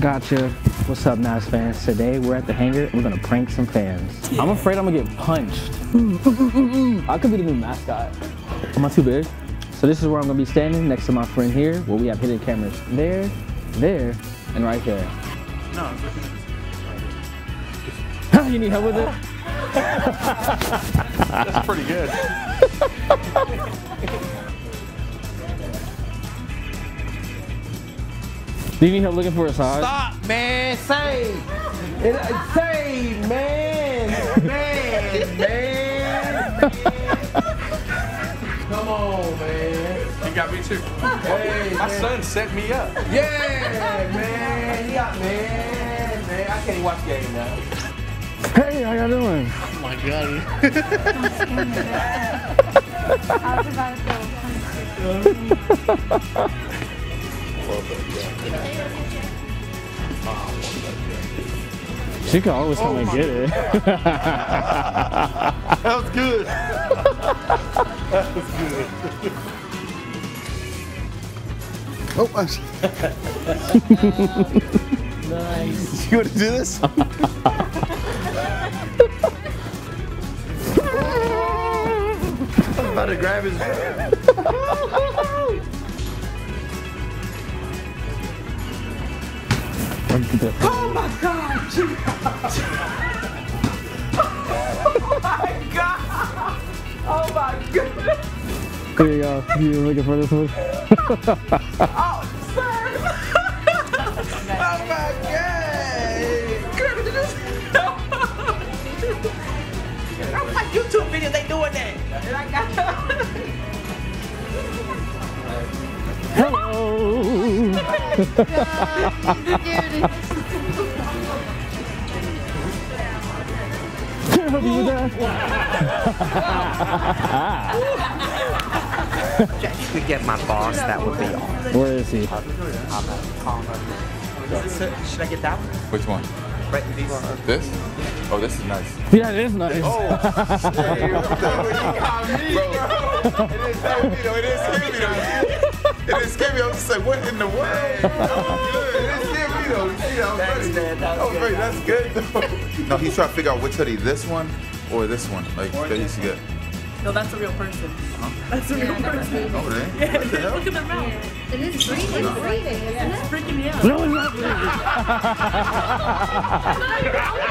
Gotcha. What's up, Mavs fans? Today we're at the hangar. We're gonna prank some fans. I'm afraid I'm gonna get punched. I could be the new mascot. Am I too big? So this is where I'm gonna be standing next to my friend here, where we have hidden cameras there, there, and right there. No. you need help with it? That's pretty good. Do you need help looking for a size? Stop, man. Save. It, uh, save, man. Man, man. Come on, man. You got me too. Hey, My man. son set me up. Yeah, man. You got man. Man, I can't even watch the game now. Hey, how y'all doing? Oh my god. I was about to go punch you. She can always come and oh get it. That was good. that was good. Oh, I see. nice. You want to do this? I'm about to grab his. Oh my god! oh my god! Oh my god! Here you go. You looking for this one? Oh, Can I help you with that? If you could get my boss, that would be awesome. Where is he? Should I get that one? Which one? Right, these. This? Oh, this is nice. Yeah, it is nice. Oh, Bro, it didn't scare me though. It didn't scare me though. It didn't me. I was just like, what in the world? Good. It didn't me though. You see, I was Thanks, ready. man. That I was was ready. That's good though. No, he's trying to figure out which hoodie, this one or this one, like that he used to get. No, that's a real person. Uh-huh. That's a real person. Oh, really? Yeah, the hell? look at their mouth. It is breathing, it's breathing, isn't? It's freaking me out. No, it's not really.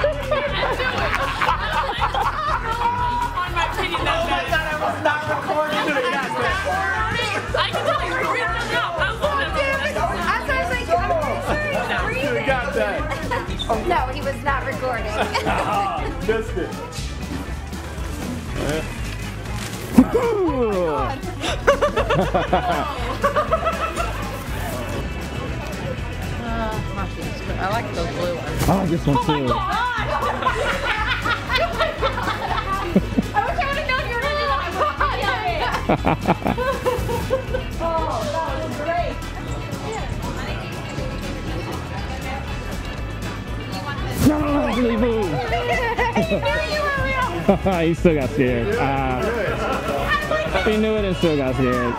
No, he was not recording. Just it. I like those blue ones. I like this one oh too. I wish I would have known you were going to do that. oh, No, really move. he knew you were real. he still got scared. Ah. he knew it and still got scared.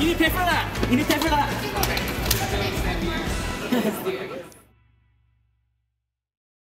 You need to pay for that. You need to pay for that.